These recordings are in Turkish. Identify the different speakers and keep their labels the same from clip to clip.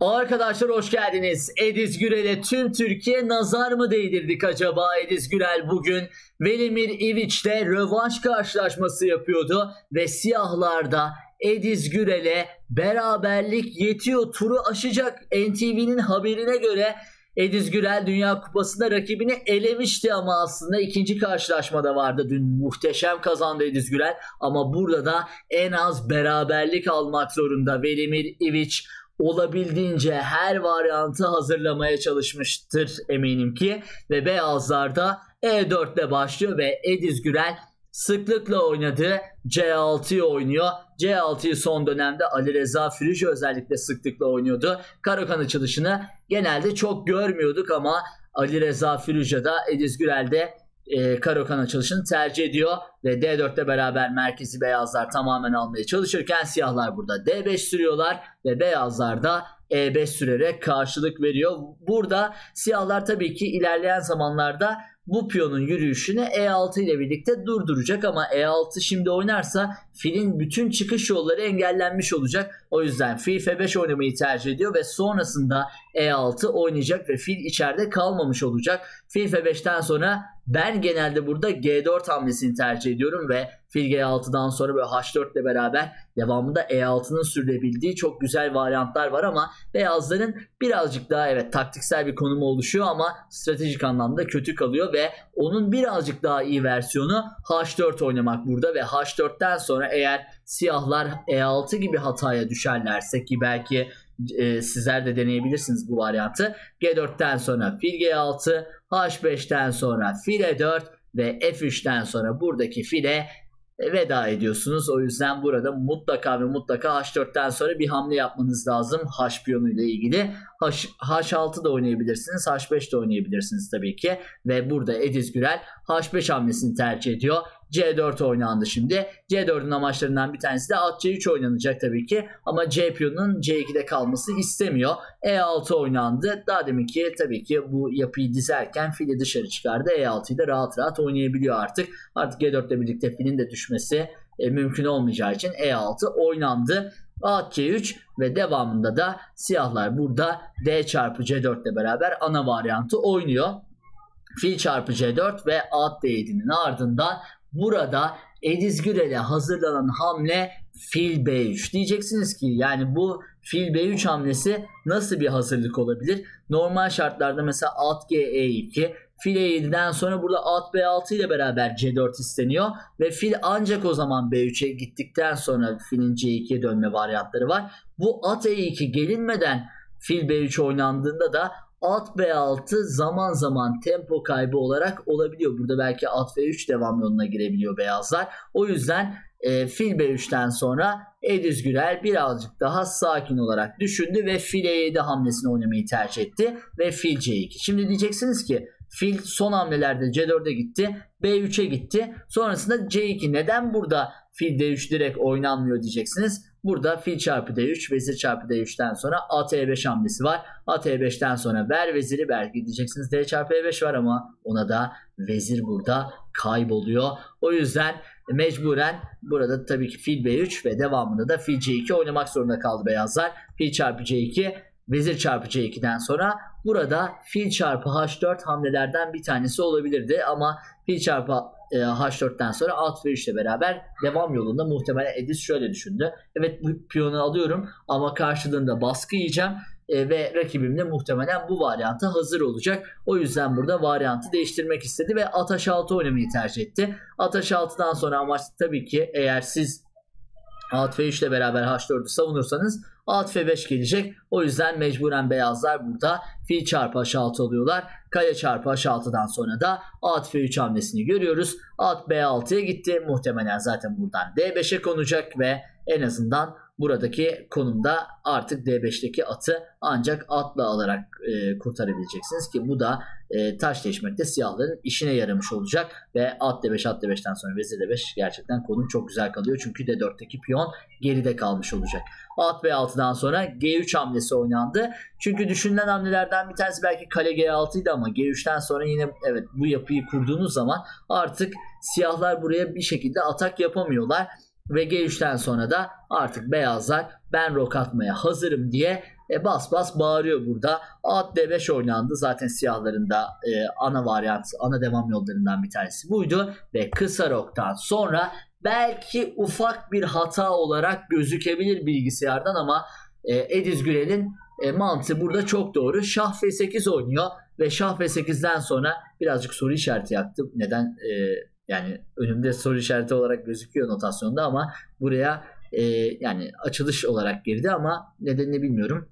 Speaker 1: Arkadaşlar hoş geldiniz. Ediz Gürel'e tüm Türkiye nazar mı değdirdik acaba? Ediz Gürel bugün Velimir İviç'le rövanş karşılaşması yapıyordu ve siyahlarda Ediz Gürel'e beraberlik yetiyor turu aşacak. NTV'nin haberine göre Ediz Gürel Dünya Kupası'nda rakibini elemişti ama aslında ikinci karşılaşmada vardı. Dün muhteşem kazandı Ediz Gürel ama burada da en az beraberlik almak zorunda. Velimir İviç olabildiğince her varyantı hazırlamaya çalışmıştır eminim ki ve beyazlarda E4 ile başlıyor ve Ediz Gürel sıklıkla oynadığı C6'yı oynuyor. C6'yı son dönemde Ali Reza Fürücü özellikle sıklıkla oynuyordu. Karakan açılışını genelde çok görmüyorduk ama Ali Reza Fürücü da Ediz Gürel'de e, Karokan açılışını tercih ediyor ve D4'te beraber merkezi beyazlar tamamen almaya çalışırken siyahlar burada D5 sürüyorlar ve beyazlar da E5 sürerek karşılık veriyor. Burada siyahlar tabii ki ilerleyen zamanlarda bu piyonun yürüyüşünü E6 ile birlikte durduracak ama E6 şimdi oynarsa filin bütün çıkış yolları engellenmiş olacak. O yüzden fil F5 oynamayı tercih ediyor ve sonrasında E6 oynayacak ve fil içeride kalmamış olacak. Fil F5'ten sonra ben genelde burada G4 hamlesini tercih ediyorum ve fil G6'dan sonra böyle H4 ile beraber devamında E6'nın sürülebildiği çok güzel varyantlar var ama beyazların birazcık daha evet taktiksel bir konumu oluşuyor ama stratejik anlamda kötü kalıyor ve onun birazcık daha iyi versiyonu H4 oynamak burada ve H4'ten sonra eğer siyahlar E6 gibi hataya düşerlerse ki belki e, sizler de deneyebilirsiniz bu varyantı. G4'ten sonra fil G6, H5'ten sonra fil E4 ve F3'ten sonra buradaki file veda ediyorsunuz. O yüzden burada mutlaka ve mutlaka H4'ten sonra bir hamle yapmanız lazım H piyonu ile ilgili. H, H6 da oynayabilirsiniz. H5 de oynayabilirsiniz tabii ki. Ve burada Ediz Gürel H5 hamlesini tercih ediyor. C4 oynandı şimdi. C4'ün amaçlarından bir tanesi de at C3 oynanacak tabii ki. Ama C piyonunun C2'de kalması istemiyor. E6 oynandı. Daha demin ki tabii ki bu yapıyı dizerken fili dışarı çıkardı. E6'yı da rahat rahat oynayabiliyor artık. Artık G4 ile birlikte filin de düşmesi e, mümkün olmayacağı için E6 oynandı. At C3 ve devamında da siyahlar burada D çarpı C4 ile beraber ana varyantı oynuyor. Fil çarpı C4 ve at D7'nin ardından burada Ediz Gürel'e hazırlanan hamle fil B3. Diyeceksiniz ki yani bu fil B3 hamlesi nasıl bir hazırlık olabilir? Normal şartlarda mesela at G E2 fil E7'den sonra burada at B6 ile beraber C4 isteniyor ve fil ancak o zaman B3'e gittikten sonra filin C2'ye dönme varyantları var. Bu at E2 gelinmeden fil B3 oynandığında da at B6 zaman zaman tempo kaybı olarak olabiliyor. Burada belki at V3 devam yoluna girebiliyor beyazlar. O yüzden e, fil B3'ten sonra Ediz Gürel birazcık daha sakin olarak düşündü ve fil E7 hamlesini oynamayı tercih etti ve fil C2. Şimdi diyeceksiniz ki fil son hamlelerde C4'e gitti, B3'e gitti. Sonrasında C2 neden burada fil D3 direkt oynanmıyor diyeceksiniz. Burada fil çarpı D3, vezir çarpı D3'ten sonra at E5 hamlesi var. At E5'ten sonra ver veziri belki diyeceksiniz D çarpı E5 var ama ona da vezir burada kayboluyor. O yüzden mecburen burada tabii ki fil B3 ve devamında da fil C2 oynamak zorunda kaldı beyazlar. Fil çarpı C2 vezir çarpı C2'den sonra burada fil çarpı H4 hamlelerden bir tanesi olabilirdi ama fil çarpı e, H4'ten sonra at V3 ile beraber devam yolunda muhtemelen Edis şöyle düşündü. Evet bu piyonu alıyorum ama karşılığında baskı yiyeceğim e, ve rakibim de muhtemelen bu varyantı hazır olacak. O yüzden burada varyantı değiştirmek istedi ve at H6 oynamayı tercih etti. At H6'dan sonra amaç tabii ki eğer siz at F3 ile beraber H4'ü savunursanız at F5 gelecek. O yüzden mecburen beyazlar burada fil çarpı H6 alıyorlar. Kale çarpı H6'dan sonra da at F3 hamlesini görüyoruz. At B6'ya gitti. Muhtemelen zaten buradan D5'e konacak ve en azından buradaki konumda artık D5'teki atı ancak atla alarak e, kurtarabileceksiniz ki bu da e, taş değişmekte siyahların işine yaramış olacak ve at D5 at D5'ten sonra vezir D5 gerçekten konum çok güzel kalıyor çünkü D4'teki piyon geride kalmış olacak. At B6'dan sonra G3 hamlesi oynandı. Çünkü düşünülen hamlelerden bir tanesi belki kale G6 idi ama G3'ten sonra yine evet bu yapıyı kurduğunuz zaman artık siyahlar buraya bir şekilde atak yapamıyorlar ve G3'ten sonra da artık beyazlar ben rok atmaya hazırım diye e, bas bas bağırıyor burada. At D5 oynandı. Zaten siyahların da e, ana varyant, ana devam yollarından bir tanesi buydu. Ve kısa roktan sonra belki ufak bir hata olarak gözükebilir bilgisayardan ama e, Ediz Gürel'in e, mantığı burada çok doğru. Şah F8 oynuyor ve Şah F8'den sonra birazcık soru işareti yaktım. Neden? E, yani önümde soru işareti olarak gözüküyor notasyonda ama buraya e, yani açılış olarak girdi ama nedenini bilmiyorum.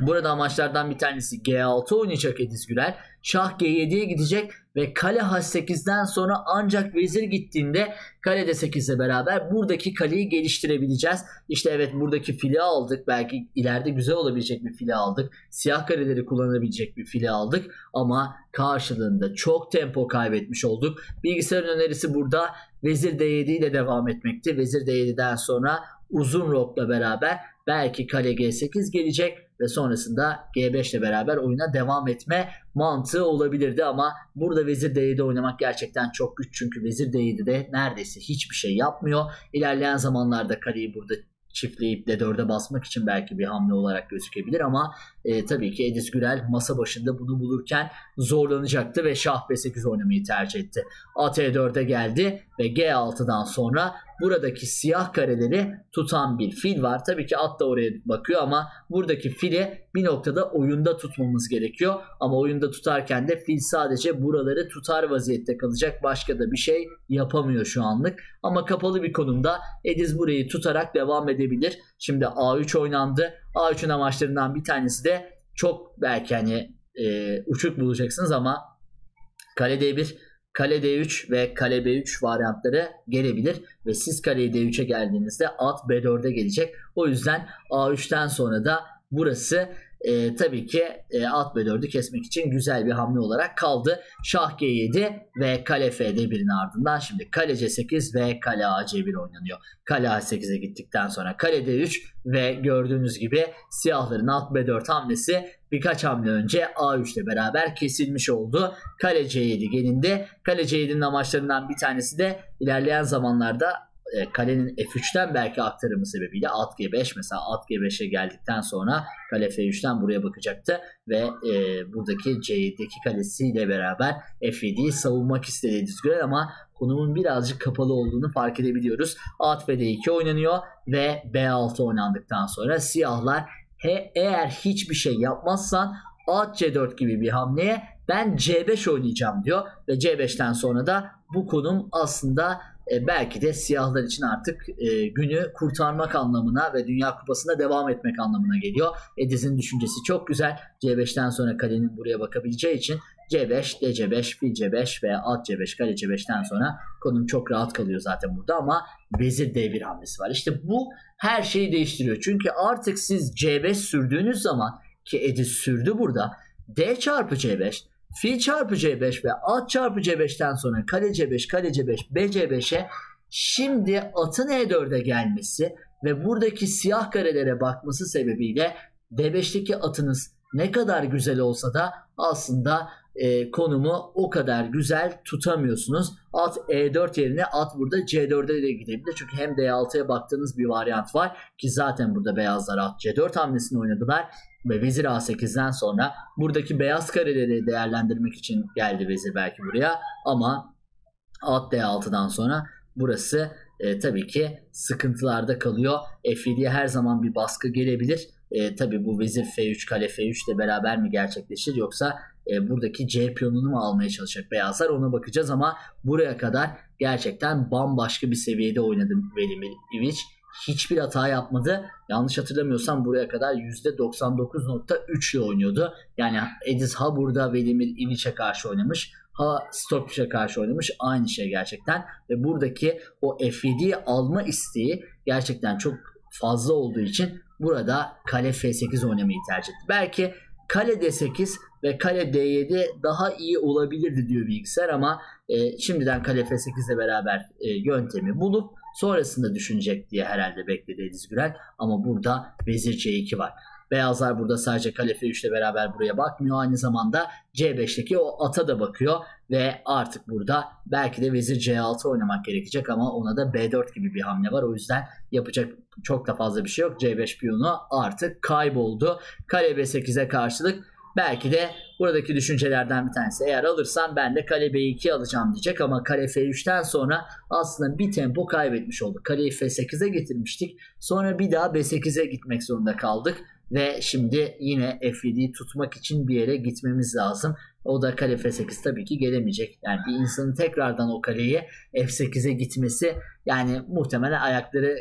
Speaker 1: Burada amaçlardan bir tanesi G6 oynayacak Ediz Gürel. Şah G7'ye gidecek ve kale H8'den sonra ancak vezir gittiğinde kale D8 ile beraber buradaki kaleyi geliştirebileceğiz. İşte evet buradaki fili aldık. Belki ileride güzel olabilecek bir fili aldık. Siyah kareleri kullanabilecek bir fili aldık. Ama karşılığında çok tempo kaybetmiş olduk. Bilgisayarın önerisi burada vezir D7 ile devam etmekti. Vezir D7'den sonra uzun rokla beraber belki kale G8 gelecek ve sonrasında G5 ile beraber oyuna devam etme mantığı olabilirdi ama burada vezir D7 oynamak gerçekten çok güç çünkü vezir D7'de neredeyse hiçbir şey yapmıyor. İlerleyen zamanlarda kaleyi burada çiftleyip D4'e basmak için belki bir hamle olarak gözükebilir ama e, tabii ki Ediz Gürel masa başında bunu bulurken zorlanacaktı ve Şah B8 oynamayı tercih etti. At E4'e geldi ve G6'dan sonra buradaki siyah kareleri tutan bir fil var. Tabii ki at da oraya bakıyor ama buradaki fili bir noktada oyunda tutmamız gerekiyor. Ama oyunda tutarken de fil sadece buraları tutar vaziyette kalacak. Başka da bir şey yapamıyor şu anlık. Ama kapalı bir konumda Ediz burayı tutarak devam edebilir. Şimdi A3 oynandı. A3'ün amaçlarından bir tanesi de çok belki hani e, uçuk bulacaksınız ama kale D1 kale D3 ve kale B3 varyantları gelebilir ve siz kale D3'e geldiğinizde at B4'e gelecek. O yüzden A3'ten sonra da burası e, tabii ki e, at B4'ü kesmek için güzel bir hamle olarak kaldı. Şah G7 ve kale F1'in ardından şimdi kale C8 ve kale AC1 oynanıyor. Kale A8'e gittikten sonra kale D3 ve gördüğünüz gibi siyahların at B4 hamlesi birkaç hamle önce A3 ile beraber kesilmiş oldu. Kale C7 gelindi. Kale C7'nin amaçlarından bir tanesi de ilerleyen zamanlarda e, kalenin F3'ten belki aktarımı sebebiyle at G5 mesela at G5'e geldikten sonra kale F3'ten buraya bakacaktı ve e, buradaki C7'deki kalesiyle beraber F7'yi savunmak istedi Dizgürel ama konumun birazcık kapalı olduğunu fark edebiliyoruz. At ve D2 oynanıyor ve B6 oynandıktan sonra siyahlar he, eğer hiçbir şey yapmazsan at C4 gibi bir hamleye ben C5 oynayacağım diyor ve C5'ten sonra da bu konum aslında e, belki de siyahlar için artık e, günü kurtarmak anlamına ve Dünya Kupası'nda devam etmek anlamına geliyor. Ediz'in düşüncesi çok güzel. C5'ten sonra kalenin buraya bakabileceği için C5, DC5, fil C5 ve at C5, kale C5'ten sonra konum çok rahat kalıyor zaten burada ama vezir D1 hamlesi var. İşte bu her şeyi değiştiriyor. Çünkü artık siz C5 sürdüğünüz zaman ki Ediz sürdü burada D çarpı C5 Fil çarpı C5 ve at çarpı C5'ten sonra kale C5, kale C5, B C5'e şimdi atın E4'e gelmesi ve buradaki siyah karelere bakması sebebiyle D5'teki atınız ne kadar güzel olsa da aslında e, konumu o kadar güzel tutamıyorsunuz. At E4 yerine at burada C4'e de gidebilir. Çünkü hem D6'ya baktığınız bir varyant var ki zaten burada beyazlar at C4 hamlesini oynadılar ve vezir A8'den sonra buradaki beyaz kareleri değerlendirmek için geldi vezir belki buraya ama at D6'dan sonra burası e, tabii ki sıkıntılarda kalıyor. F7'ye her zaman bir baskı gelebilir. E, tabii bu vezir F3 kale F3 ile beraber mi gerçekleşir yoksa e, buradaki C piyonunu mu almaya çalışacak beyazlar ona bakacağız ama buraya kadar gerçekten bambaşka bir seviyede oynadım Velimir Ivic hiçbir hata yapmadı. Yanlış hatırlamıyorsam buraya kadar %99.3 ile oynuyordu. Yani Edis ha burada Velimir Ivic'e karşı oynamış ha Stopic'e karşı oynamış aynı şey gerçekten. Ve buradaki o F7'yi alma isteği gerçekten çok fazla olduğu için burada kale F8 oynamayı tercih etti. Belki kale D8 ve kale D7 daha iyi olabilirdi diyor bilgisayar ama e, şimdiden kale F8 ile beraber e, yöntemi bulup sonrasında düşünecek diye herhalde bekledi Ediz Gürel. Ama burada vezir C2 var. Beyazlar burada sadece kale F3 ile beraber buraya bakmıyor. Aynı zamanda C5'teki o ata da bakıyor ve artık burada belki de vezir C6 oynamak gerekecek ama ona da B4 gibi bir hamle var. O yüzden yapacak çok da fazla bir şey yok. C5 piyonu artık kayboldu. Kale B8'e karşılık Belki de buradaki düşüncelerden bir tanesi. Eğer alırsam ben de kale B2 alacağım diyecek ama kale F3'ten sonra aslında bir tempo kaybetmiş olduk. Kaleyi F8'e getirmiştik. Sonra bir daha B8'e gitmek zorunda kaldık. Ve şimdi yine F7'yi tutmak için bir yere gitmemiz lazım. O da kale F8 tabii ki gelemeyecek. Yani bir insanın tekrardan o kaleyi F8'e gitmesi yani muhtemelen ayakları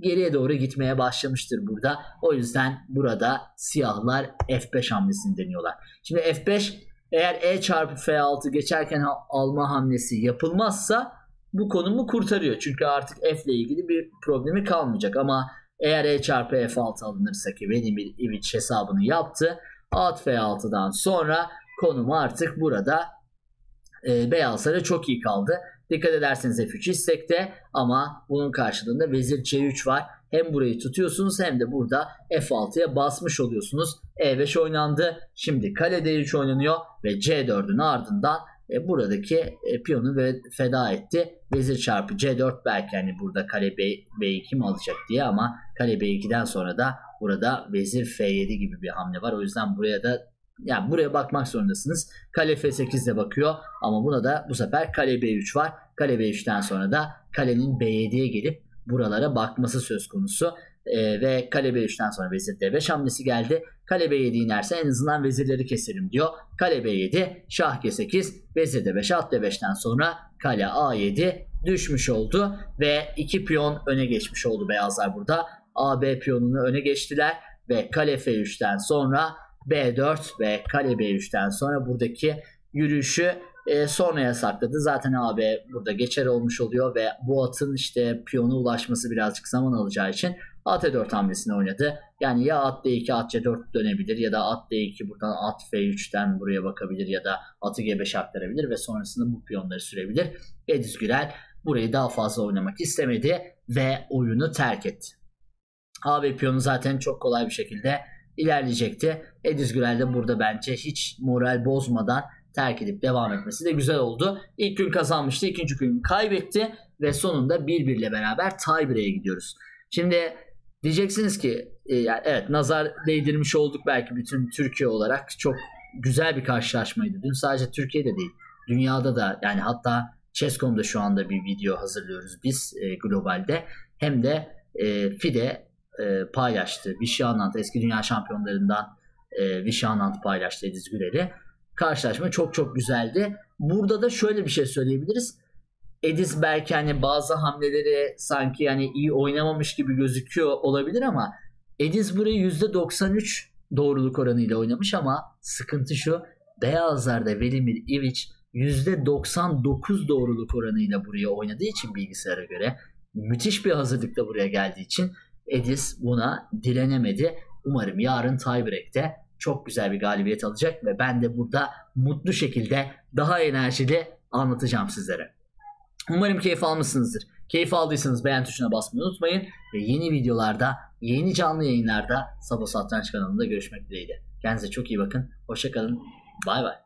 Speaker 1: geriye doğru gitmeye başlamıştır burada. O yüzden burada siyahlar F5 hamlesini deniyorlar. Şimdi F5 eğer E çarpı F6 geçerken alma hamlesi yapılmazsa bu konumu kurtarıyor. Çünkü artık F ile ilgili bir problemi kalmayacak ama eğer E çarpı F6 alınırsa ki Vladimir Ivic hesabını yaptı. At F6'dan sonra konum artık burada e, beyazlara çok iyi kaldı. Dikkat ederseniz F3 istekte ama bunun karşılığında vezir C3 var. Hem burayı tutuyorsunuz hem de burada F6'ya basmış oluyorsunuz. E5 oynandı. Şimdi kale D3 oynanıyor ve C4'ün ardından e, buradaki e, piyonu ve feda etti. Vezir çarpı C4 belki hani burada kale B, B2 mi alacak diye ama kale B2'den sonra da burada vezir F7 gibi bir hamle var. O yüzden buraya da yani buraya bakmak zorundasınız. Kale F8 ile bakıyor ama buna da bu sefer kale B3 var. Kale B3'ten sonra da kalenin B7'ye gelip buralara bakması söz konusu. Ee, ve kale B3'ten sonra vezir D5 hamlesi geldi. Kale B7 inerse en azından vezirleri keserim diyor. Kale B7, şah G8, vezir D5, at D5'ten sonra kale A7 düşmüş oldu. Ve iki piyon öne geçmiş oldu beyazlar burada. AB piyonunu öne geçtiler ve kale F3'ten sonra B4 ve kale B3'ten sonra buradaki yürüyüşü e, sonraya sakladı. Zaten AB burada geçer olmuş oluyor ve bu atın işte piyona ulaşması birazcık zaman alacağı için at E4 hamlesini oynadı. Yani ya at D2 at C4 dönebilir ya da at D2 buradan at F3'ten buraya bakabilir ya da atı G5 aktarabilir ve sonrasında bu piyonları sürebilir. Ediz Gürel burayı daha fazla oynamak istemedi ve oyunu terk etti. AB piyonu zaten çok kolay bir şekilde ilerleyecekti. Ediz Gürel de burada bence hiç moral bozmadan terk edip devam etmesi de güzel oldu. İlk gün kazanmıştı, ikinci gün kaybetti ve sonunda bir birle beraber tiebreak'e gidiyoruz. Şimdi diyeceksiniz ki e, evet nazar değdirmiş olduk belki bütün Türkiye olarak çok güzel bir karşılaşmaydı. Dün sadece Türkiye'de değil, dünyada da yani hatta Chess.com'da şu anda bir video hazırlıyoruz biz e, globalde. Hem de e, FIDE e, paylaştı. Vichy Anand eski dünya şampiyonlarından e, Vichy paylaştı Ediz Gürel'i. Karşılaşma çok çok güzeldi. Burada da şöyle bir şey söyleyebiliriz. Ediz belki hani bazı hamleleri sanki yani iyi oynamamış gibi gözüküyor olabilir ama Ediz burayı %93 doğruluk oranıyla oynamış ama sıkıntı şu beyazlarda Velimir Ivic %99 doğruluk oranıyla buraya oynadığı için bilgisayara göre müthiş bir hazırlıkla buraya geldiği için Edis buna direnemedi. Umarım yarın tiebreak'te çok güzel bir galibiyet alacak ve ben de burada mutlu şekilde daha enerjili anlatacağım sizlere. Umarım keyif almışsınızdır. Keyif aldıysanız beğen tuşuna basmayı unutmayın ve yeni videolarda, yeni canlı yayınlarda Sabo Satranç kanalında görüşmek dileğiyle. Kendinize çok iyi bakın. Hoşçakalın. Bay bay.